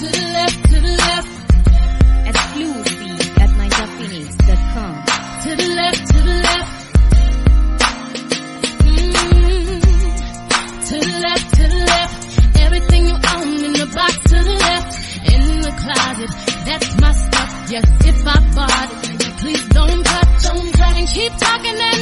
to the left, to the left. Exclusive at myjappanese.com. To the left, to the left. Mm. To the left, to the left. Everything you own in the box to the left. In the closet, that's my stuff. Yes, if I bought it, please don't touch, don't touch. And keep talking and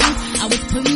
I was putting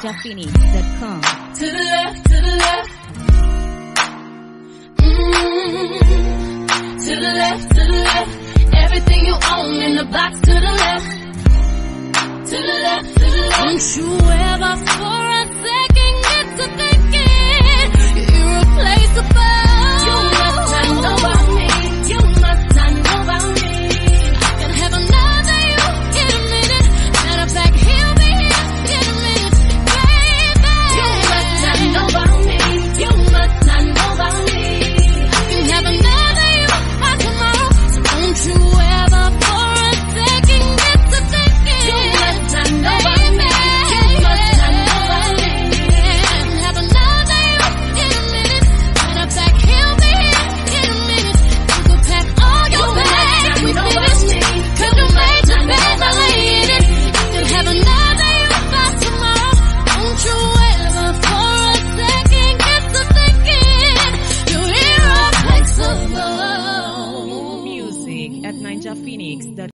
Jaffini.com. To the left, to the left. Mm-hmm. To the left, to the left. Everything you own in the box to the left. To the left, to the left. Don't you ever fall.